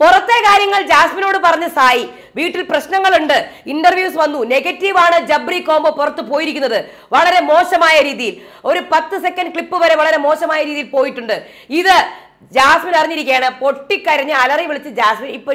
പുറത്തെ കാര്യങ്ങൾ ജാസ്മിനോട് പറഞ്ഞ് സായി. വീട്ടിൽ പ്രശ്നങ്ങളുണ്ട്. ഇന്റർവ്യൂസ് വന്നു. നെഗറ്റീവ് ആണ് ജബ്രി കോംബോ പുറത്ത് പോയിരിക്കുന്നത്. വളരെ മോശമായ രീതിയിൽ. ഒരു പത്ത് സെക്കൻഡ് ക്ലിപ്പ് വരെ വളരെ മോശമായ രീതിയിൽ പോയിട്ടുണ്ട്. ഇത് ജാസ്മിൻ അറിഞ്ഞിരിക്കുകയാണ്. പൊട്ടിക്കരഞ്ഞ് അലറി വിളിച്ച് ജാസ്മിൻ ഇപ്പൊ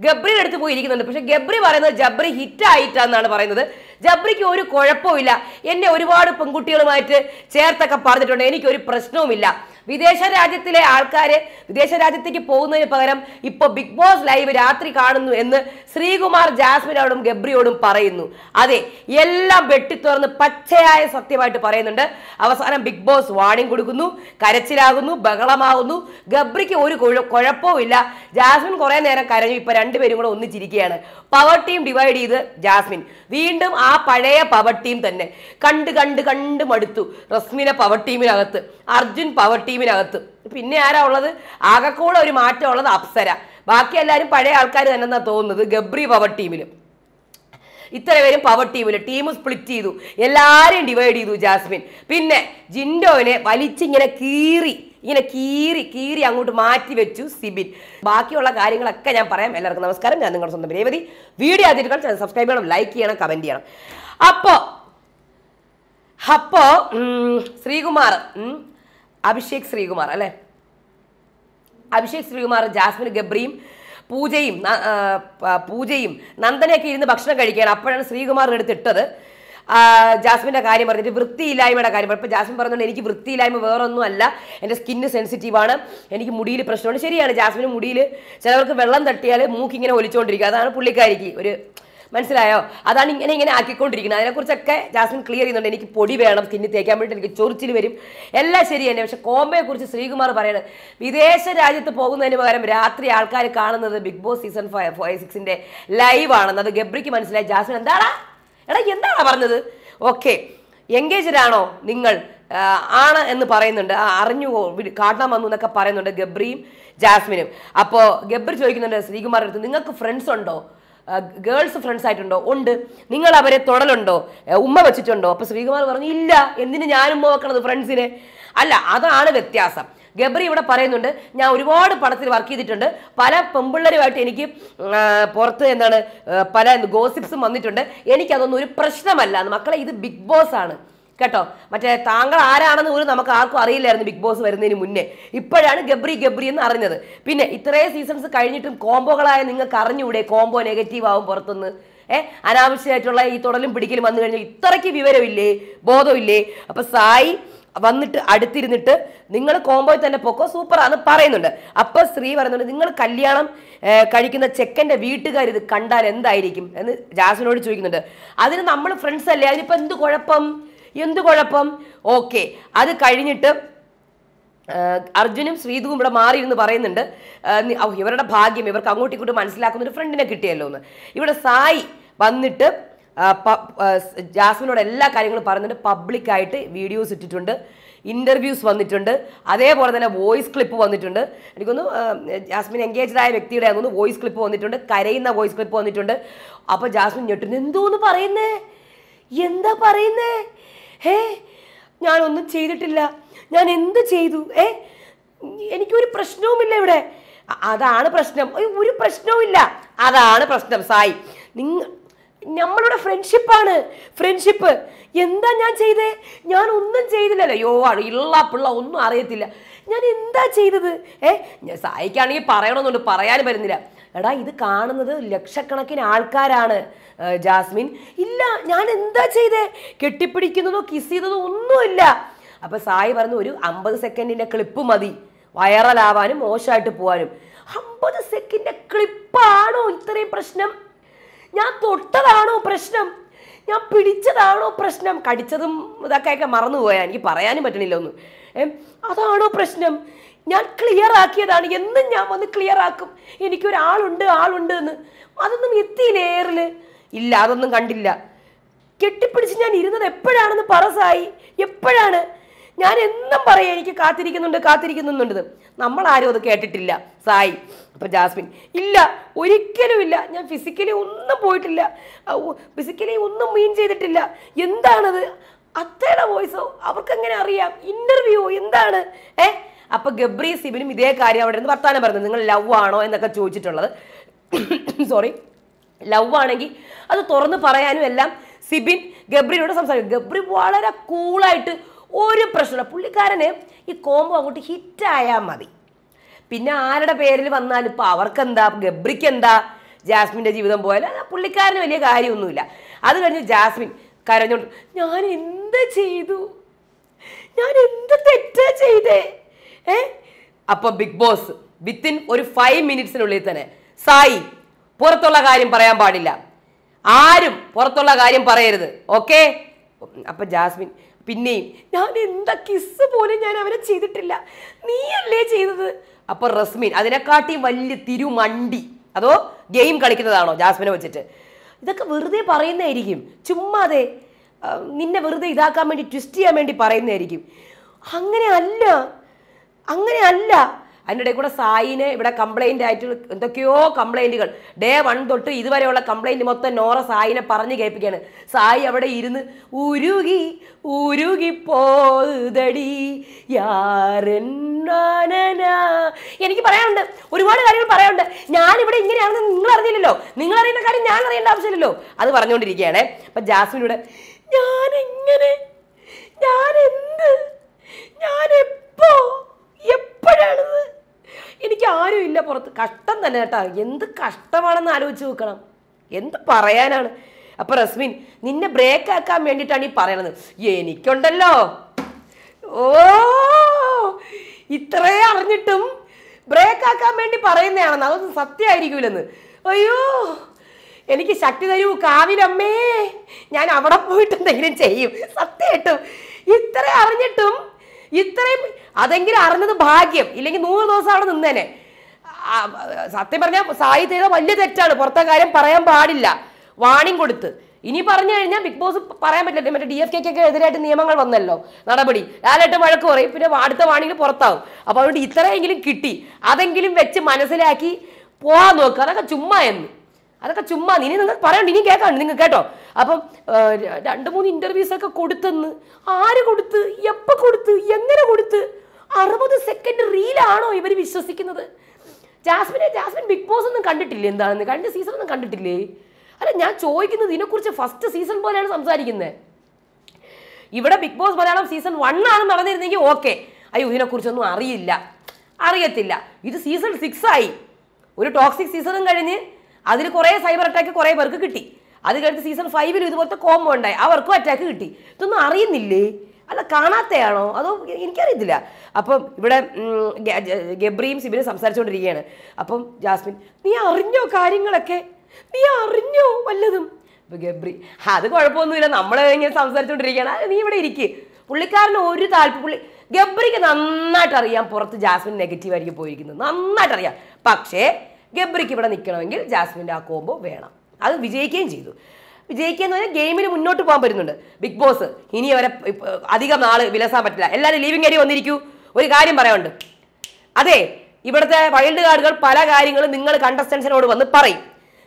ഗബ്രിയുടെ അടുത്ത് പോയിരിക്കുന്നുണ്ട്. പക്ഷെ ഗബ്രി പറയുന്നത് ജബ്രി ഹിറ്റ് ആയിട്ടാന്നാണ് പറയുന്നത്. ജബ്രിക്ക് ഒരു കുഴപ്പമില്ല എന്നെ ഒരുപാട് പെൺകുട്ടികളുമായിട്ട് ചേർത്തൊക്കെ പറഞ്ഞിട്ടുണ്ട്. എനിക്കൊരു പ്രശ്നവുമില്ല. വിദേശ രാജ്യത്തിലെ ആൾക്കാര് വിദേശ രാജ്യത്തേക്ക് പോകുന്നതിന് പകരം ഇപ്പൊ ബിഗ് ബോസ് ലൈവ് രാത്രി കാണുന്നു എന്ന് ശ്രീകുമാർ ജാസ്മിനോടും ഗബ്രിയോടും പറയുന്നു. അതെ എല്ലാം വെട്ടിത്തുറന്ന് പച്ചയായ സത്യമായിട്ട് പറയുന്നുണ്ട്. അവസാനം ബിഗ് ബോസ് വാണിംഗ് കൊടുക്കുന്നു കരച്ചിലാകുന്നു ബഹളമാകുന്നു ഗബ്രിക്ക് ഒരു കുഴ- കുഴപ്പവും ഇല്ല. ജാസ്മിൻ കുറെ നേരം കരഞ്ഞു ഇപ്പൊ രണ്ടുപേരും കൂടെ ഒന്നിച്ചിരിക്കുകയാണ്. പവർ ടീം ഡിവൈഡ് ചെയ്ത് ജാസ്മിൻ. വീണ്ടും ആ പഴയ പവർ ടീം തന്നെ. കണ്ട് കണ്ട് കണ്ട് മടുത്തു റസ്മിനെ പവർ ടീമിനകത്ത് അർജുൻ പവർ ടീമിനകത്ത്. പിന്നെ ആരാ ഉള്ളത്? ആകെക്കൂടെ ഒരു മാറ്റം ഉള്ളത് അപ്സര. ബാക്കി എല്ലാവരും പഴയ ആൾക്കാർ തന്നെ എന്നാ തോന്നുന്നത് ഗബ്രി പവർ ടീമിൽ ഇത്ര പേരും പവർ ടീമിൽ ടീം സ്പ്ലിറ്റ് ചെയ്തു. എല്ലാവരെയും ഡിവൈഡ് ചെയ്തു ജാസ്മിൻ. പിന്നെ ജിൻഡോവിനെ വലിച്ചിങ്ങനെ കീറി ഇങ്ങനെ കീറി കീറി അങ്ങോട്ട് മാറ്റി വെച്ചു സിബിൻ. ബാക്കിയുള്ള കാര്യങ്ങളൊക്കെ ഞാൻ പറയാം. എല്ലാവർക്കും നമസ്കാരം. ഞാൻ നിങ്ങളുടെ സ്വന്തം രേവതി. വീഡിയോ ആദ്യമായിട്ട് ചാനൽ സബ്സ്ക്രൈബ് ചെയ്യണം ലൈക്ക് ചെയ്യണം കമന്റ് ചെയ്യണം. അപ്പോൾ അപ്പോൾ ശ്രീകുമാർ അഭിഷേക് ശ്രീകുമാർ അല്ലേ? അഭിഷേക് ശ്രീകുമാർ ജാസ്മിൻ ഗബ്രിയും പൂജയും പൂജയും നന്ദനയൊക്കെ ഇരുന്ന് ഭക്ഷണം കഴിക്കുകയാണ്. അപ്പോഴാണ് ശ്രീകുമാർ എടുത്തിട്ടത് ജാസ്മിന്റെ കാര്യം പറഞ്ഞിട്ട് വൃത്തിയില്ലായ്മയുടെ കാര്യം ഇപ്പോൾ ഇപ്പൊ ജാസ്മിൻ പറഞ്ഞുകൊണ്ട് എനിക്ക് വൃത്തിയില്ലായ്മ വേറൊന്നും അല്ല എന്റെ സ്കിന്ന് സെൻസിറ്റീവ് ആണ്. എനിക്ക് മുടിയിൽ പ്രശ്നമുണ്ട്. ശരിയാണ് ജാസ്മിന് മുടിയിൽ ചിലവർക്ക് വെള്ളം തട്ടിയാൽ മൂക്കിങ്ങനെ ഒലിച്ചുകൊണ്ടിരിക്കുക അതാണ് പുള്ളിക്കാരിക്ക് ഒരു മനസ്സിലായോ? അതാണ് ഇങ്ങനെ ഇങ്ങനെ ആക്കിക്കൊണ്ടിരിക്കുന്നത്. അതിനെക്കുറിച്ചൊക്കെ ജാസ്മിൻ ക്ലിയർ ചെയ്യുന്നുണ്ട്. എനിക്ക് പൊടി വേണം സ്കിന്നിൽ തേക്കാൻ വേണ്ടിയിട്ട് എനിക്ക് ചൊറിച്ചിൽ വരും. എല്ലാം ശരി തന്നെ. പക്ഷെ കോമയെക്കുറിച്ച് കുറിച്ച് ശ്രീകുമാർ പറയുന്നത് വിദേശ രാജ്യത്ത് പോകുന്നതിന് പകരം രാത്രി ആൾക്കാർ കാണുന്നത് Bigg Boss season five five സിക്സിന്റെ live ആണെന്ന്. അത് ഗബ്രിക്ക് മനസ്സിലായി. ജാസ്മിൻ എന്താടാ? എടാ എന്താടാ പറഞ്ഞത്? ഓക്കെ. എൻഗേജ്ഡ് ആണോ നിങ്ങൾ? ആണ് എന്ന് പറയുന്നുണ്ട്. അറിഞ്ഞു കാട്ടാൻ വന്നു എന്നൊക്കെ പറയുന്നുണ്ട് ഗബ്രിയും ജാസ്മിനും. അപ്പോൾ ഗബ്രി ചോദിക്കുന്നുണ്ട് ശ്രീകുമാറിനടുത്ത് നിങ്ങൾക്ക് ഫ്രണ്ട്സ് ഉണ്ടോ? ഗേൾസ് ഫ്രണ്ട്സ് ആയിട്ടുണ്ടോ? ഉണ്ട്. നിങ്ങൾ അവരെ തൊടലുണ്ടോ? ഉമ്മ വെച്ചിട്ടുണ്ടോ? അപ്പൊ ശ്രീകുമാർ പറഞ്ഞു ഇല്ല. എന്തിന് ഞാനും ഉമ്മ വെക്കണത് ഫ്രണ്ട്സിനെ? അല്ല അതാണ് വ്യത്യാസം. ഗബ്രി ഇവിടെ പറയുന്നുണ്ട് ഞാൻ ഒരുപാട് പടത്തിൽ വർക്ക് ചെയ്തിട്ടുണ്ട്. പല പെമ്പിള്ളരുമായിട്ട് എനിക്ക് പുറത്ത് എന്താണ് പല ഗോസിപ്സും വന്നിട്ടുണ്ട്. എനിക്കതൊന്നും ഒരു പ്രശ്നമല്ല. മക്കളെ ഇത് ബിഗ് ബോസ് ആണ് കേട്ടോ? മറ്റേ താങ്കൾ ആരാണെന്ന് പോലും നമുക്ക് ആർക്കും അറിയില്ലായിരുന്നു ബിഗ് ബോസ് വരുന്നതിന് മുന്നേ. ഇപ്പോഴാണ് ഗബ്രി ഗബ്രി എന്ന് അറിഞ്ഞത് പിന്നെ ഇത്രയും സീസൺസ് കഴിഞ്ഞിട്ടും കോംബോകളായ നിങ്ങൾക്ക് അറിഞ്ഞൂടെ കോംബോ നെഗറ്റീവ് ആവും പുറത്തുനിന്ന്. ഏ? അനാവശ്യമായിട്ടുള്ള ഈ തുടലും പിടിക്കലും വന്നു കഴിഞ്ഞാൽ ഇത്രയ്ക്ക് വിവരമില്ലേ? ബോധമില്ലേ? അപ്പൊ സായി വന്നിട്ട് അടുത്തിരുന്നിട്ട് നിങ്ങൾ കോംബോയിൽ തന്നെ പൊക്കോ? സൂപ്പറാന്ന് പറയുന്നുണ്ട്. അപ്പൊ സ്ത്രീ പറയുന്നുണ്ട് നിങ്ങൾ കല്യാണം കഴിക്കുന്ന ചെക്കന്റെ വീട്ടുകാർ ഇത് കണ്ടാൽ എന്തായിരിക്കും? എന്ന് ജാസിനോട് ചോദിക്കുന്നുണ്ട്. അതിന് നമ്മൾ ഫ്രണ്ട്സ് അല്ലേ? അതിനിപ്പോൾ എന്ത് കുഴപ്പം? എന്ത് കുഴപ്പം? ഓക്കെ. അത് കഴിഞ്ഞിട്ട് അർജുനും ശ്രീതുവും ഇവിടെ മാറിയിരുന്ന് പറയുന്നുണ്ട്. ആ, നി- ഔ, ഇവരുടെ ഭാഗ്യം ഇവർക്ക് അങ്ങോട്ടും ഇങ്ങോട്ടും മനസ്സിലാക്കുന്ന ഒരു ഫ്രണ്ടിനെ കിട്ടിയല്ലോ എന്ന്. ഇവിടെ സായി വന്നിട്ട് ജാസ്മിനോട് എല്ലാ കാര്യങ്ങളും പറഞ്ഞിട്ട് പബ്ലിക്കായിട്ട് വീഡിയോസ് ഇട്ടിട്ടുണ്ട്. ഇന്റർവ്യൂസ് വന്നിട്ടുണ്ട്. അതേപോലെ തന്നെ വോയിസ് ക്ലിപ്പ് വന്നിട്ടുണ്ട്. എനിക്കൊന്ന് ജാസ്മിൻ എൻഗേജ്ഡ് ആയ വ്യക്തിയുടെ ആണെന്ന് വോയിസ് ക്ലിപ്പ് വന്നിട്ടുണ്ട്. കരയുന്ന വോയിസ് ക്ലിപ്പ് വന്നിട്ടുണ്ട്. അപ്പോൾ ജാസ്മിൻ ഞെട്ടുന്നു. എന്തോന്ന് പറയുന്നേ? എന്താ പറയുന്നേ? ഹേ ഞാനൊന്നും ചെയ്തിട്ടില്ല. ഞാൻ എന്ത് ചെയ്തു? ഏ എനിക്കൊരു പ്രശ്നവുമില്ല ഇവിടെ. അതാണ് പ്രശ്നം. ഒരു പ്രശ്നവുമില്ല. അതാണ് പ്രശ്നം സായി. നിങ്ങ നമ്മളുടെ ഫ്രണ്ട്ഷിപ്പാണ് ഫ്രണ്ട്ഷിപ്പ് എന്താ ഞാൻ ചെയ്തേ? ഞാൻ ഒന്നും ചെയ്തില്ലല്ലോ. യോ ഇള്ള പിള്ള ഒന്നും അറിയത്തില്ല. ഞാൻ എന്താ ചെയ്തത്? ഏ ഞാൻ സഹായിക്കുകയാണെങ്കിൽ പറയണമെന്നുണ്ട്. പറയാനും വരുന്നില്ല എടാ ഇത് കാണുന്നത് ലക്ഷക്കണക്കിന് ആൾക്കാരാണ്. ജാസ്മിൻ. ഇല്ല ഞാൻ എന്താ ചെയ്തേ? കെട്ടിപ്പിടിക്കുന്നതോ കിസ് ചെയ്തതോ ഒന്നുമില്ല. അപ്പൊ സായി പറഞ്ഞു ഒരു അമ്പത് സെക്കൻഡിന്റെ ക്ലിപ്പ് മതി. വൈറലാവാനും മോശമായിട്ട് പോവാനും. അമ്പത് സെക്കൻഡിന്റെ ക്ലിപ്പാണോ ഇത്രയും പ്രശ്നം? ഞാൻ തൊട്ടതാണോ പ്രശ്നം? ഞാൻ പിടിച്ചതാണോ പ്രശ്നം? കടിച്ചതും ഇതൊക്കെയൊക്കെ മറന്നുപോയാൽ എനിക്ക് പറയാനും പറ്റണില്ല ഒന്നും ഏ അതാണോ പ്രശ്നം? ഞാൻ ക്ലിയർ ആക്കിയതാണ്. എന്നും ഞാൻ വന്ന് ക്ലിയർ ആക്കും. എനിക്കൊരാളുണ്ട് ആളുണ്ട് എന്ന്. അതൊന്നും എത്തിയില്ലേ എയറിൽ ഇല്ല അതൊന്നും കണ്ടില്ല. കെട്ടിപ്പിടിച്ച് ഞാൻ ഇരുന്നത് എപ്പോഴാണെന്ന് പറസായി എപ്പോഴാണ്? ഞാൻ എന്നും പറയും എനിക്ക് കാത്തിരിക്കുന്നുണ്ട് കാത്തിരിക്കുന്നുണ്ട്. ആരും അത് കേട്ടിട്ടില്ല. സായി അപ്പൊ ജാസ്മിൻ ഇല്ല ഒരിക്കലും ഇല്ല. ഞാൻ ഫിസിക്കലി ഒന്നും പോയിട്ടില്ല. ഫിസിക്കലി ഒന്നും മീൻ ചെയ്തിട്ടില്ല. എന്താണത്? അത്തയുടെ വോയിസോ അവർക്ക് എങ്ങനെ അറിയാം? ഇന്റർവ്യൂ എന്താണ്? ഏ? അപ്പൊ ഗബ്രി സിബിനും ഇതേ കാര്യം അവിടെ നിന്ന് വർത്താനം പറഞ്ഞത് നിങ്ങൾ ലവ് ആണോ എന്നൊക്കെ ചോദിച്ചിട്ടുള്ളത്. സോറി ലവ് ആണെങ്കിൽ അത് തുറന്ന് പറയാനും എല്ലാം സിബിൻ ഗബ്രിനോട് സംസാരിക്കും. ഗബ്രി വളരെ കൂളായിട്ട് ഒരു പ്രശ്നമില്ല. പുള്ളിക്കാരന് ഈ കോംബോ അങ്ങോട്ട് ഹിറ്റായാൽ മതി. പിന്നെ ആരുടെ പേരിൽ വന്നാലും ഇപ്പോൾ അവർക്കെന്താ? ഗബ്രിക്ക് എന്താ ജാസ്മിന്റെ ജീവിതം പോയാൽ പുള്ളിക്കാരന് വലിയ കാര്യമൊന്നുമില്ല. അത് കഴിഞ്ഞ് ജാസ്മിൻ കരഞ്ഞോണ്ട് ഞാൻ എന്ത് ചെയ്തു? ഞാൻ എന്ത് തെറ്റാ ചെയ്തേ? ഏ? അപ്പൊ ബിഗ് ബോസ് വിത്തിൻ ഒരു ഫൈവ് മിനിറ്റ്സിനുള്ളിൽ തന്നെ സായി പുറത്തുള്ള കാര്യം പറയാൻ പാടില്ല. ആരും പുറത്തുള്ള കാര്യം പറയരുത്. ഓക്കെ? അപ്പൊ ജാസ്മിൻ പിന്നെയും ഞാൻ എന്താ കിസ് പോലും ഞാൻ അവനെ ചെയ്തിട്ടില്ല. നീയല്ലേ ചെയ്തത്? അപ്പൊ റസ്മിൻ അതിനെക്കാട്ടി വലിയ തിരുമണ്ടി. അതോ ഗെയിം കളിക്കുന്നതാണോ ജാസ്മിനെ വെച്ചിട്ട്? ഇതൊക്കെ വെറുതെ പറയുന്നതായിരിക്കും. ചുമ്മാതെ നിന്നെ വെറുതെ ഇതാക്കാൻ വേണ്ടി ട്വിസ്റ്റ് ചെയ്യാൻ വേണ്ടി പറയുന്നതായിരിക്കും. അങ്ങനെ അല്ല അങ്ങനെ അല്ല. ഇടയിൽ കൂടെ സായിനെ ഇവിടെ കംപ്ലൈന്റ് ആയിട്ട് എന്തൊക്കെയോ കംപ്ലൈന്റുകൾ ഡേ വൺ തൊട്ട് ഇതുവരെയുള്ള കംപ്ലൈന്റ് മൊത്തം നോറ സായിനെ പറഞ്ഞ് കേൾപ്പിക്കുകയാണ്. സായി അവിടെ ഇരുന്ന് ഉരുകി ഉരുകി പോതടി. എനിക്ക് പറയാനുണ്ട് ഒരുപാട് കാര്യങ്ങൾ പറയാനുണ്ട്. ഞാനിവിടെ ഇങ്ങനെയാണെന്ന് നിങ്ങൾ അറിഞ്ഞില്ലല്ലോ നിങ്ങൾ അറിയുന്ന കാര്യം ഞാൻ അറിയേണ്ട ആവശ്യമില്ലല്ലോ. അത് പറഞ്ഞുകൊണ്ടിരിക്കുകയാണ്. അപ്പൊ ജാസ്മിനൂടെ ഞാൻ എങ്ങനെ ഞാൻ എന്ത് ഞാൻ എപ്പോ എപ്പോഴാണിത്? എനിക്ക് ആരും ഇല്ല പുറത്ത്. കഷ്ടം തന്നെ കേട്ടാ. എന്ത് കഷ്ടമാണെന്ന് ആലോചിച്ച് നോക്കണം. എന്ത് പറയാനാണ്? അപ്പൊ റസ്മിൻ നിന്നെ ബ്രേക്ക് ആക്കാൻ വേണ്ടിയിട്ടാണ് ഈ പറയണത്. എനിക്കുണ്ടല്ലോ. ഓ ഇത്രേ അറിഞ്ഞിട്ടും ബ്രേക്ക് ആക്കാൻ വേണ്ടി പറയുന്നതാണെന്ന് അതൊന്നും സത്യമായിരിക്കൂലെന്ന്. അയ്യോ എനിക്ക് ശക്തി തരൂ കാവിലമ്മേ. ഞാൻ അവിടെ പോയിട്ട് എന്തെങ്കിലും ചെയ്യും. സത്യമായിട്ടും ഇത്ര അറിഞ്ഞിട്ടും ഇത്രയും അതെങ്കിലും അറിഞ്ഞത് ഭാഗ്യം. ഇല്ലെങ്കിൽ നൂറ് ദിവസം അവിടെ നിന്നേനെ. സത്യം പറഞ്ഞാൽ സായി ചെയ്ത വലിയ തെറ്റാണ്. പുറത്തെ കാര്യം പറയാൻ പാടില്ല. വാണിംഗ് കൊടുത്ത്. ഇനി പറഞ്ഞു കഴിഞ്ഞാൽ ബിഗ് ബോസ് പറയാൻ പറ്റില്ല. മറ്റേ ഡി എഫ് കെക്കൊക്കെ എതിരായിട്ട് നിയമങ്ങൾ വന്നല്ലോ. നടപടി. ലാലേട്ട് വഴക്ക് പറയും. പിന്നെ അടുത്ത വാണിംഗ് പുറത്താവും. അപ്പോൾ അതുകൊണ്ട് ഇത്രയെങ്കിലും കിട്ടി. അതെങ്കിലും വെച്ച് മനസ്സിലാക്കി പോവാൻ നോക്കുക അതൊക്കെ ചുമ്മാ എന്ന്. അതൊക്കെ ചുമ്മാ. ഇനി നിങ്ങൾ പറയണ്ട. ഇനി കേൾക്കാണ്ട് നിങ്ങൾ കേട്ടോ. അപ്പം രണ്ട് മൂന്ന് ഇന്റർവ്യൂസ് ഒക്കെ കൊടുത്തെന്ന്. ആര് കൊടുത്ത്? എപ്പോ കൊടുത്ത്? എങ്ങനെ കൊടുത്ത്? അറുപത് സെക്കൻഡ് റീലാണോ ഇവർ വിശ്വസിക്കുന്നത്? ജാസ്മിനെ ജാസ്മിൻ ബിഗ് ബോസ് ഒന്നും കണ്ടിട്ടില്ലേ എന്താണെന്ന്? കഴിഞ്ഞ സീസൺ ഒന്നും കണ്ടിട്ടില്ലേ? അല്ല ഞാൻ ചോദിക്കുന്നത് ഇതിനെക്കുറിച്ച് ഫസ്റ്റ് സീസൺ പോലെയാണ് സംസാരിക്കുന്നത് ഇവിടെ Bigg Boss Malayalam season one ആണ് നടന്നിരുന്നെങ്കിൽ ഓക്കെ അയ്യോ ഇതിനെക്കുറിച്ചൊന്നും അറിയില്ല. അറിയത്തില്ല. ഇത് സീസൺ സിക്സ് ആയി. ഒരു ടോക്സിക് സീസണും കഴിഞ്ഞ് അതിൽ കുറേ സൈബർ അറ്റാക്ക് കുറേ പേർക്ക് കിട്ടി. അത് കഴിഞ്ഞ് സീസൺ ഫൈവിലും ഇതുപോലത്തെ കോംബോ ഉണ്ടായി. അവർക്കും അറ്റാക്ക് കിട്ടി. ഇതൊന്നും അറിയുന്നില്ലേ? അല്ല കാണാത്തയാണോ? അതോ എനിക്കറിയത്തില്ല. അപ്പം ഇവിടെ ഗബ്രിയും സിബിനും സംസാരിച്ചുകൊണ്ടിരിക്കുകയാണ്. അപ്പം ജാസ്മിൻ നീ അറിഞ്ഞോ കാര്യങ്ങളൊക്കെ? നീ അറിഞ്ഞോ വല്ലതും? ഇപ്പൊ ഗബ്രി അത് കുഴപ്പമൊന്നുമില്ല. നമ്മൾ ഇങ്ങനെ സംസാരിച്ചുകൊണ്ടിരിക്കുകയാണ്. നീ ഇവിടെ ഇരിക്കുക പുള്ളിക്കാരന് ഒരു താല്പര്യം പുള്ളി ഗബ്രിക്ക് നന്നായിട്ട് അറിയാം പുറത്ത് ജാസ്മിൻ നെഗറ്റീവായിരിക്കും പോയിരിക്കുന്നത്. നന്നായിട്ട് അറിയാം. പക്ഷേ ഗബ്രിക്ക് ഇവിടെ നിൽക്കണമെങ്കിൽ ജാസ്മിന്റെ ആ കോംബോ വേണം. അത് വിജയിക്കുകയും ചെയ്തു. വിജയിക്കുക എന്ന് പറഞ്ഞാൽ ഗെയിമിന് മുന്നോട്ട് പോകാൻ പറ്റുന്നുണ്ട്. ബിഗ് ബോസ് ഇനി അവരെ അധികം നാൾ വിലസാൻ പറ്റില്ല. എല്ലാവരും ലീവിംഗ് ഏരിയ വന്നിരിക്കൂ. ഒരു കാര്യം പറയാനുണ്ട്. അതെ ഇവിടുത്തെ വൈൽഡ് കാർഡുകൾ പല കാര്യങ്ങളും നിങ്ങൾ കണ്ടസ്റ്റൻസിനോട് വന്ന് പറയും.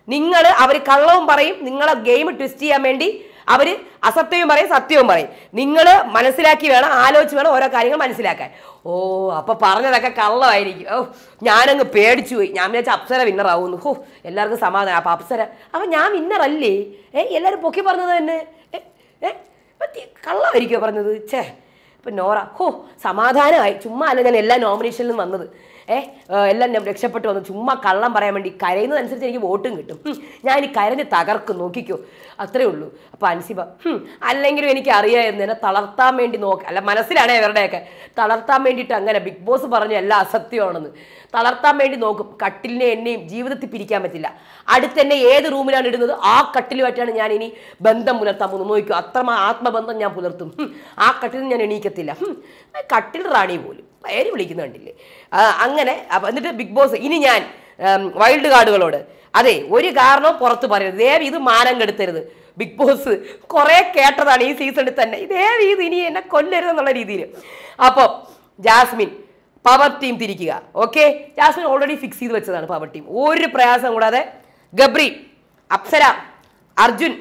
നിങ്ങൾ അവർ കള്ളവും പറയും. നിങ്ങളെ ഗെയിം ട്വിസ്റ്റ് ചെയ്യാൻ വേണ്ടി അവർ അസത്യവും പറയും സത്യവും പറയും. നിങ്ങൾ മനസ്സിലാക്കി വേണം ആലോചിച്ച് വേണം ഓരോ കാര്യങ്ങൾ മനസ്സിലാക്കാൻ. ഓ അപ്പൊ പറഞ്ഞതൊക്കെ കള്ളമായിരിക്കും. ഓ ഞാനങ്ങ് പേടിച്ചു പോയി. ഞാൻ വിചാരിച്ച അപ്സര വിന്നർ ആവുന്നു ഹോ എല്ലാവർക്കും സമാധാനം. അപ്പൊ അപ്സര അപ്പൊ ഞാൻ വിന്നറല്ലേ ഏ എല്ലാവരും പൊക്കി പറഞ്ഞത് തന്നെ. ഏ കള്ളമായിരിക്കുമോ പറഞ്ഞത്? ഛേ ഇപ്പം നോറ ഹോ സമാധാനമായി. ചുമ്മാ അല്ല ഞാൻ എല്ലാ നോമിനേഷനിലും വന്നത്. ഏ ഏ, എല്ലാം ഞാൻ രക്ഷപ്പെട്ടു വന്നു. ചുമ്മാ കള്ളം പറയാൻ വേണ്ടി കരയുന്നതനുസരിച്ച് എനിക്ക് വോട്ടും കിട്ടും. ഞാൻ ഈ കരഞ്ഞ് തകർക്കും. നോക്കിക്കോ. അത്രേ ഉള്ളൂ. അപ്പോൾ അൻസിബ അല്ലെങ്കിലും എനിക്ക് അറിയാമായിരുന്നു എന്നെ തളർത്താൻ വേണ്ടി നോക്ക. അല്ല മനസ്സിലാണ് ഇവരുടെയൊക്കെ. തളർത്താൻ വേണ്ടിയിട്ട് അങ്ങനെ ബിഗ് ബോസ് പറഞ്ഞു എല്ലാം അസത്യമാണെന്ന്. തളർത്താൻ വേണ്ടി നോക്കും. കട്ടിലിനെ എന്നെയും ജീവിതത്തിൽ പിരിക്കാൻ പറ്റില്ല. അടുത്തന്നെ ഏത് റൂമിലാണ് ഇടുന്നത്? ആ കട്ടിലുമായിട്ടാണ് ഞാൻ ഇനി ബന്ധം പുലർത്താൻ പോകുന്നത്. നോക്കും അത്ര ആത്മബന്ധം ഞാൻ പുലർത്തും. ആ കട്ടിൽ ഞാൻ എണീക്കത്തില്ല. കട്ടിൽ റാണി പോലും. പേര് വിളിക്കുന്നുണ്ടില്ലേ അങ്ങനെ എന്നിട്ട് ബിഗ് ബോസ് ഇനി ഞാൻ വൈൽഡ് കാർഡുകളോട് അതെ ഒരു കാരണവും പുറത്ത് പറയരുത്. ദേവി ഇത് മാനം കെടുത്തരുത് ബിഗ് ബോസ് കുറേ കേട്ടതാണ് ഈ സീസണിൽ തന്നെ. ദേവി ഇത് ഇനി എന്നെ കൊല്ലരുത് എന്നുള്ള രീതിയിൽ. അപ്പോൾ ജാസ്മിൻ പവർ ടീം തിരിക്കുക. ഓക്കെ ജാസ്മിൻ ഓൾറെഡി ഫിക്സ് ചെയ്ത് വെച്ചതാണ് പവർ ടീം ഒരു പ്രയാസം കൂടാതെ ഗബ്രി അപ്സര അർജുൻ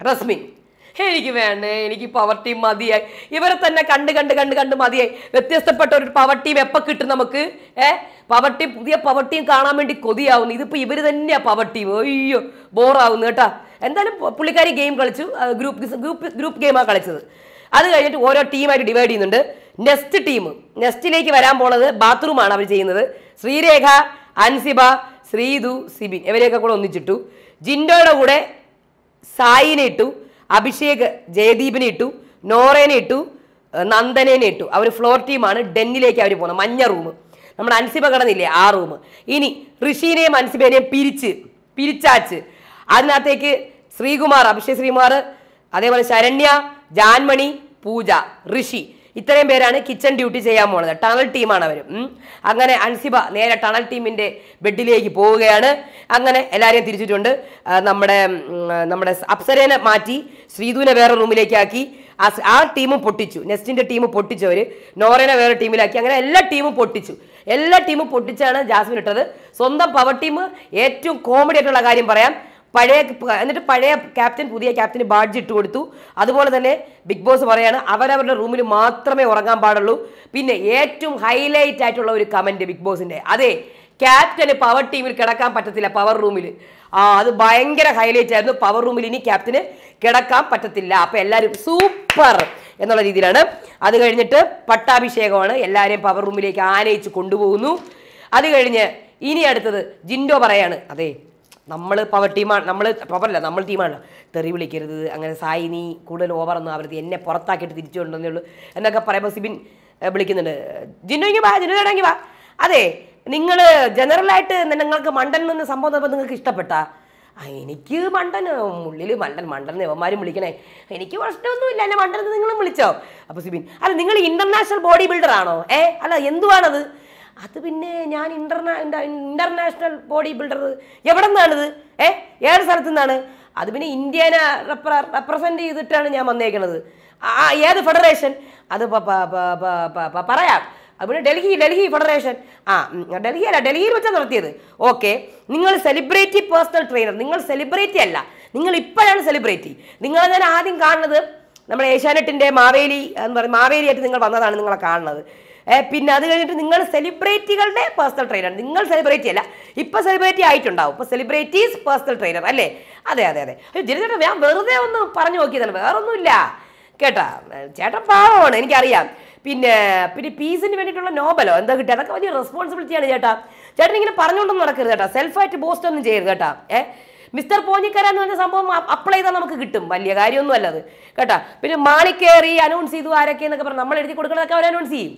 റസ്മിൻ. എനിക്ക് വേണ്ടേ? എനിക്ക് പവർ ടീം മതിയായി. ഇവരെ തന്നെ കണ്ട് കണ്ട് കണ്ട് കണ്ട് മതിയായി. വ്യത്യസ്തപ്പെട്ട ഒരു പവർ ടീം എപ്പോൾ കിട്ടും നമുക്ക്? ഏ? പവർ ടീം പുതിയ പവർ ടീം കാണാൻ വേണ്ടി കൊതിയാവുന്നു ഇതിപ്പോൾ ഇവർ തന്നെയാണ് പവർ ടീം അയ്യോ ബോറാവുന്നു കേട്ടാ. എന്തായാലും പുള്ളിക്കാരി ഗെയിം കളിച്ചു. ഗ്രൂപ്പ് ഗ്രൂപ്പ് ഗ്രൂപ്പ് ഗെയിമാണ് കളിച്ചത്. അത് കഴിഞ്ഞിട്ട് ഓരോ ടീമായിട്ട് ഡിവൈഡ് ചെയ്യുന്നുണ്ട്. നെക്സ്റ്റ് ടീം നെക്സ്റ്റിലേക്ക് വരാൻ പോണത് ബാത്റൂമാണ് അവർ ചെയ്യുന്നത്. ശ്രീരേഖ അൻസിബ ശ്രീതു സിബിൻ. ഇവരെയൊക്കെ കൂടെ ഒന്നിച്ചിട്ടു. ജിൻഡോയുടെ കൂടെ സായിനെ ഇട്ടു. അഭിഷേക് ജയദീപിനെ ഇട്ടു നോറേനെ ഇട്ടു നന്ദനേനെ ഇട്ടു. അവർ ഫ്ലോർ ടീമാണ് ഡെന്നിലേക്ക് അവർ പോകുന്നത് മഞ്ഞ റൂം നമ്മുടെ അൻസിബ കടന്നില്ലേ? ആ റൂം ഇനി ഋഷീനെയും അൻസിബേനെയും പിരിച്ച് പിരിച്ചാച്ച്. അതിനകത്തേക്ക് ശ്രീകുമാർ അഭിഷേക് ശ്രീകുമാർ അതേപോലെ ശരണ്യ ജാൻമണി പൂജ ഋഷി. ഇത്രയും പേരാണ് കിച്ചൺ ഡ്യൂട്ടി ചെയ്യാൻ പോണത്. ടണൽ ടീമാണ് അവർ അങ്ങനെ അൻസിബ നേരെ ടണൽ ടീമിന്റെ ബെഡിലേക്ക് പോവുകയാണ്. അങ്ങനെ എല്ലാവരെയും തിരിച്ചിട്ടുണ്ട്. നമ്മുടെ നമ്മുടെ അപ്സരേനെ മാറ്റി ശ്രീധുവിനെ വേറെ റൂമിലേക്കാക്കി. ആ ടീമും പൊട്ടിച്ചു. നെസ്റ്റിന്റെ ടീം പൊട്ടിച്ചവർ നോറേനെ വേറെ ടീമിലാക്കി അങ്ങനെ എല്ലാ ടീമും പൊട്ടിച്ചു. എല്ലാ ടീമും പൊട്ടിച്ചാണ് ജാസ്മിൻ ഇട്ടത്. സ്വന്തം പവർ ടീം ഏറ്റവും കോമഡി ആയിട്ടുള്ള കാര്യം പറയാം. പഴയ എന്നിട്ട് പഴയ ക്യാപ്റ്റൻ പുതിയ ക്യാപ്റ്റന് ബാഡ്ജ് ഇട്ട് കൊടുത്തു. അതുപോലെ തന്നെ ബിഗ് ബോസ് പറയാണ് അവരവരുടെ റൂമിൽ മാത്രമേ ഉറങ്ങാൻ പാടുള്ളൂ. പിന്നെ ഏറ്റവും ഹൈലൈറ്റ് ആയിട്ടുള്ള ഒരു കമന്റ് ബിഗ് ബോസിന്റെ അതെ ക്യാപ്റ്റന് പവർ ടീമിൽ കിടക്കാൻ പറ്റത്തില്ല പവർ റൂമിൽ ആ അത് ഭയങ്കര ഹൈലൈറ്റ് ആയിരുന്നു. പവർ റൂമിൽ ഇനി ക്യാപ്റ്റന് കിടക്കാൻ പറ്റത്തില്ല. അപ്പൊ എല്ലാവരും സൂപ്പർ എന്നുള്ള രീതിയിലാണ്. അത് കഴിഞ്ഞിട്ട് പട്ടാഭിഷേകമാണ്. എല്ലാവരെയും പവർ റൂമിലേക്ക് ആനയിച്ച് കൊണ്ടുപോകുന്നു. അത് കഴിഞ്ഞ് ഇനി അടുത്തത് ജിൻഡോ പറയാണ്. അതെ നമ്മൾ പവർ ടീമാണ് നമ്മൾ പവറല്ല നമ്മൾ ടീമാണ് തെറി വിളിക്കരുത് അങ്ങനെ സായി നീ കൂടുതൽ ഓവറൊന്നും ആവരുത് എന്നെ പുറത്താക്കിയിട്ട് തിരിച്ചു കൊണ്ടുവന്നേ ഉള്ളൂ എന്നൊക്കെ പറയുമ്പോൾ സിബിൻ വിളിക്കുന്നുണ്ട്. ജിന്നു ഇങ്ങ് വാ ജിന്നു ചേട്ടാ വാ. അതെ നിങ്ങൾ ജനറലായിട്ട് നിങ്ങൾക്ക് മണ്ടൻ നിന്ന് സംഭവം നിങ്ങൾക്ക് ഇഷ്ടപ്പെട്ട? എനിക്ക് മണ്ടൻ ഉള്ളിൽ മണ്ടൻ മണ്ടൻ ദേവന്മാരും വിളിക്കണേ. എനിക്ക് പ്രശ്നമൊന്നുമില്ല എന്നെ മണ്ടൻ നിങ്ങളും വിളിച്ചോ? അപ്പോൾ സിബിൻ അല്ല നിങ്ങൾ ഇന്റർനാഷണൽ ബോഡി ബിൽഡർ ആണോ? ഏ അല്ല എന്തുവാണത്? അത് പിന്നെ ഞാൻ ഇന്റർനാ ഇന്റർനാഷണൽ ബോഡി ബിൽഡർ എവിടെ നിന്നാണിത്? ഏ ഏത് സ്ഥലത്തു നിന്നാണ്? അത് പിന്നെ ഇന്ത്യനെ റെപ്രസെന്റ് ചെയ്തിട്ടാണ് ഞാൻ വന്നേക്കണത്. ആ ഏത് ഫെഡറേഷൻ അത് പറയാം. പിന്നെ ഡൽഹി ഡൽഹി ഫെഡറേഷൻ ആ ഡൽഹി അല്ല ഡൽഹിയിൽ വെച്ചാണ് നടത്തിയത് ഓക്കെ. നിങ്ങൾ സെലിബ്രിറ്റി പേഴ്സണൽ ട്രെയിനർ നിങ്ങൾ സെലിബ്രിറ്റി അല്ല. നിങ്ങൾ ഇപ്പോഴാണ് സെലിബ്രിറ്റി നിങ്ങൾ ഞാൻ ആദ്യം കാണുന്നത് നമ്മുടെ ഏഷ്യാനെറ്റിന്റെ മാവേലി എന്ന് പറയും മാവേലിയായിട്ട് നിങ്ങൾ വന്നതാണ് നിങ്ങളെ കാണുന്നത്. പിന്നെ അത് കഴിഞ്ഞിട്ട് നിങ്ങൾ സെലിബ്രിറ്റികളുടെ പേഴ്സണൽ ട്രെയിനർ നിങ്ങൾ സെലിബ്രിറ്റി അല്ല. ഇപ്പൊ സെലിബ്രിറ്റി ആയിട്ടുണ്ടാവും. ഇപ്പൊ സെലിബ്രിറ്റീസ് പേഴ്സണൽ ട്രെയിനർ അല്ലേ? അതെ അതെ അതെ. ജിനു ഞാൻ വെറുതെ ഒന്ന് പറഞ്ഞു നോക്കിയതാണ്. വേറൊന്നുമില്ല. കേട്ടാ ചേട്ടൻ പാവമാണ് എനിക്കറിയാം. പിന്നെ പിന്നെ പീസിന് വേണ്ടിയിട്ടുള്ള നോബലോ എന്താ കിട്ടുക അതൊക്കെ വലിയ റെസ്പോൺസിബിലിറ്റിയാണ് ചേട്ടാ. ചേട്ടൻ ഇങ്ങനെ പറഞ്ഞുകൊണ്ടൊന്നും നടക്കരുത് കേട്ടാ. സെൽഫായിട്ട് ബോസ്റ്റ് ഒന്നും ചെയ്യരുത് കേട്ടാ. ഏഹ് മിസ്റ്റർ പോഞ്ഞിക്കര എന്ന് പറഞ്ഞ സംഭവം അപ്ലൈ ചെയ്താൽ നമുക്ക് കിട്ടും. വലിയ കാര്യമൊന്നും അല്ലത് കേട്ടാ പിന്നെ മാളിക്കേറി അനൗൺസ് ചെയ്തു ആരൊക്കെ എന്നൊക്കെ പറഞ്ഞ് നമ്മൾ എഴുതി കൊടുക്കണതൊക്കെ അവർ അനൗൺസ് ചെയ്യും.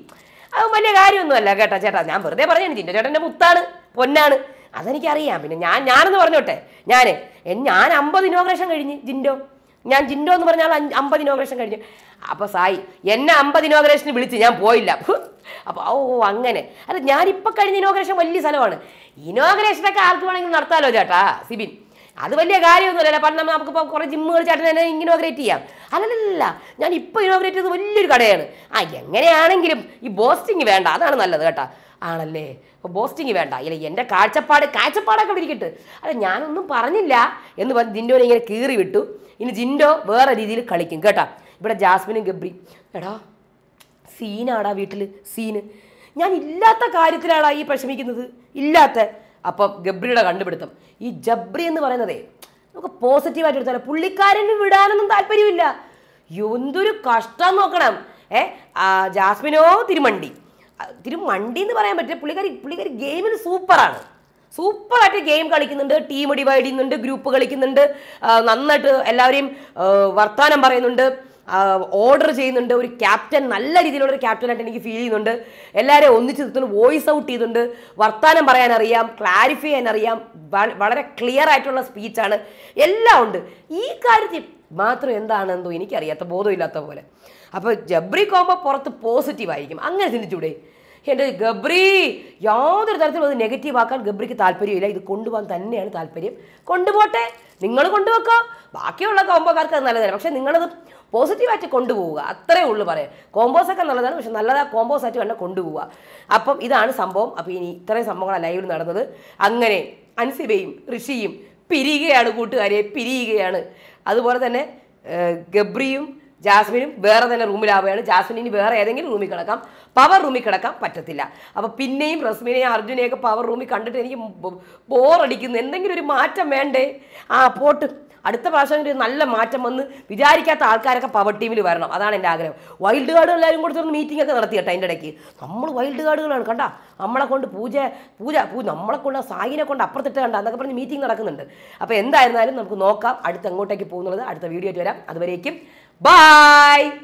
അത് വലിയ കാര്യമൊന്നും അല്ല കേട്ടാ ചേട്ടാ. ഞാൻ വെറുതെ പറഞ്ഞു ജിന്റെ ചേട്ടന്റെ മുത്താണ് പൊന്നാണ്. അതെനിക്കറിയാം. പിന്നെ ഞാൻ ഞാനെന്ന് പറഞ്ഞോട്ടെ. ഞാൻ ഞാൻ അമ്പത് ഇനോഗ്രേഷൻ കഴിഞ്ഞ് ജിൻഡോ. ഞാൻ ജിൻഡോ എന്ന് പറഞ്ഞാൽ അമ്പത് ഇനോഗ്രേഷൻ കഴിഞ്ഞു. അപ്പോൾ സായി എന്നെ അമ്പത് ഇനോഗ്രേഷന് വിളിച്ച് ഞാൻ പോയില്ല. അപ്പോൾ അപ്പൊ ഓ അങ്ങനെ. അല്ല ഞാനിപ്പോൾ കഴിഞ്ഞ ഇനോഗ്രേഷൻ വലിയ സ്ഥലമാണ്. ഇനോഗ്രേഷനൊക്കെ ആർക്ക് വേണമെങ്കിലും നടത്താലോ ചേട്ടാ സിബിൻ? അത് വലിയ കാര്യമൊന്നുമില്ല പണ്ട് നമുക്കിപ്പോൾ കുറേ ജിമ്മുകൾ ചേട്ടൻ തന്നെ ഇനോഗ്രേറ്റ് ചെയ്യാം. അല്ലല്ല ഞാൻ ഇപ്പോൾ ഇനോഗ്രേറ്റ് ചെയ്തത് വലിയൊരു കടയാണ്. ആ എങ്ങനെയാണെങ്കിലും ഈ ബോസ്റ്റിങ് വേണ്ട. അതാണ് നല്ലത് കേട്ടോ. ആണല്ലേ? അപ്പോൾ ബോസ്റ്റിങ് വേണ്ട. ഇല്ല എന്റെ കാഴ്ചപ്പാട് കാഴ്ചപ്പാടൊക്കെ ഇവിടെ ഇരിക്കട്ടെ. അല്ല ഞാനൊന്നും പറഞ്ഞില്ല എന്ന് പറഞ്ഞ് ജിൻഡോനെ ഇങ്ങനെ കീറി വിട്ടു. ഇനി ജിൻഡോ വേറെ രീതിയിൽ കളിക്കും. കേട്ടോ ഇവിടെ ജാസ്മിനും ഗബ്രി. എടാ സീനാടാ വീട്ടിൽ സീന്. ഞാൻ ഇല്ലാത്ത കാര്യത്തിലാടാ ഈ പ്രശമിക്കുന്നത് ഇല്ലാത്ത അപ്പം ഗബ്രിയുടെ കണ്ടുപിടുത്തം. ഈ ജബ്രി എന്ന് പറയുന്നതേ നമുക്ക് പോസിറ്റീവായിട്ട് എടുത്താൽ പുള്ളിക്കാരന് വിടാനൊന്നും താല്പര്യമില്ല. എന്തൊരു കഷ്ടം നോക്കണം. ഏ? ജാസ്മിനോ തിരുമണ്ടി. തിരുമണ്ടി എന്ന് പറയാൻ പറ്റില്ല. പുള്ളിക്കാരി പുള്ളിക്കാരി ഗെയിമിൽ സൂപ്പറാണ് സൂപ്പറായിട്ട് ഗെയിം കളിക്കുന്നുണ്ട്. ടീം ഡിവൈഡ് ചെയ്യുന്നുണ്ട്. ഗ്രൂപ്പ് കളിക്കുന്നുണ്ട്. നന്നായിട്ട് എല്ലാവരെയും വർത്തമാനം പറയുന്നുണ്ട്. ഓർഡർ ചെയ്യുന്നുണ്ട്. ഒരു ക്യാപ്റ്റൻ നല്ല രീതിയിലുള്ള ഒരു ക്യാപ്റ്റനായിട്ട് എനിക്ക് ഫീൽ ചെയ്യുന്നുണ്ട്. എല്ലാവരെയും ഒന്നിച്ച് നിർത്തുന്നു വോയിസ് ഔട്ട് ചെയ്യുന്നുണ്ട്. വർത്തമാനം പറയാൻ അറിയാം ക്ലാരിഫൈ ചെയ്യാൻ അറിയാം വളരെ ക്ലിയർ ആയിട്ടുള്ള സ്പീച്ചാണ് എല്ലാം ഉണ്ട്. ഈ കാര്യത്തിൽ മാത്രം എന്താണെന്നോ എനിക്കറിയാത്ത ബോധമില്ലാത്ത പോലെ. അപ്പോൾ ജബ്രി കോമ്പോ പുറത്ത് പോസിറ്റീവായിരിക്കും അങ്ങനെ ചിന്തിച്ചൂടെ? എന്റെ ഗബ്രി യാതൊരു തരത്തിലും അത് നെഗറ്റീവ് ആക്കാൻ ഗബ്രിക്ക് താല്പര്യമില്ല. ഇത് കൊണ്ടുപോകാൻ തന്നെയാണ് താല്പര്യം. കൊണ്ടുപോട്ടെ. നിങ്ങൾ കൊണ്ടുവെക്കോ. ബാക്കിയുള്ള കോമ്പോക്കാർക്ക് അത് നല്ലതാണ് പക്ഷേ നിങ്ങളത് പോസിറ്റീവായിട്ട് കൊണ്ടുപോവുക. അത്രേ ഉള്ളൂ പറയാം കോമ്പോസ് ഒക്കെ നല്ലതാണ്. പക്ഷെ നല്ലതാ കോമ്പോസ് ആയിട്ട് വേണ്ട കൊണ്ടുപോവുക. അപ്പം ഇതാണ് സംഭവം. അപ്പം ഇനി ഇത്രയും സംഭവങ്ങളാണ് ലൈവിൽ നടന്നത്. അങ്ങനെ അൻസിബയും ഋഷിയും പിരിയുകയാണ് കൂട്ടുകാരെ. പിരിയുകയാണ്. അതുപോലെ തന്നെ ഗബ്രിയും ജാസ്മിനും വേറെ തന്നെ റൂമിലാവുകയാണ്. ജാസ്മിൻ ഇനി വേറെ ഏതെങ്കിലും റൂമിൽ കിടക്കാം. പവർ റൂമിൽ കിടക്കാൻ പറ്റത്തില്ല. അപ്പോൾ പിന്നെയും റസ്മിനെയും അർജുനെയൊക്കെ പവർ റൂമിൽ കണ്ടിട്ട് എനിക്ക് ബോറടിക്കുന്നു. എന്തെങ്കിലും ഒരു മാറ്റം വേണ്ടേ? ആ പോട്ട്. അടുത്ത പ്രാവശ്യം ഒരു നല്ല മാറ്റം വന്ന് വിചാരിക്കാത്ത ആൾക്കാരൊക്കെ പവർ ടീമിൽ വരണം. അതാണ് എന്റെ ആഗ്രഹം. വൈൽഡ് കാർഡ് എല്ലാവരും കൂടെ ചേർന്ന് മീറ്റിംഗ് ഒക്കെ നടത്തി കേട്ടോ അതിന്റെ ഇടയ്ക്ക്. നമ്മൾ വൈൽഡ് കാർഡുകളാണ് കണ്ട? നമ്മളെ കൊണ്ട് പൂജ പൂജ പൂ നമ്മളെ കൊണ്ട് സായിനെ കൊണ്ട് അപ്പുറത്തിട്ട് കണ്ട? എന്നൊക്കെ പറഞ്ഞ് മീറ്റിംഗ് നടക്കുന്നുണ്ട്. അപ്പോൾ എന്തായിരുന്നാലും നമുക്ക് നോക്കാം. അടുത്ത് എങ്ങോട്ടേക്ക് പോകുന്നുള്ളത് അടുത്ത വീഡിയോ ആയിട്ട് വരാം. അതുവരേക്കും Bye!